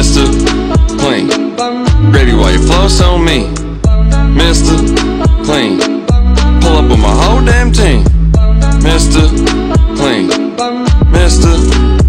Mr. Clean. Gravy while your floss on me, Mr. Clean. Pull up on my whole damn team, Mr. Clean. Mr.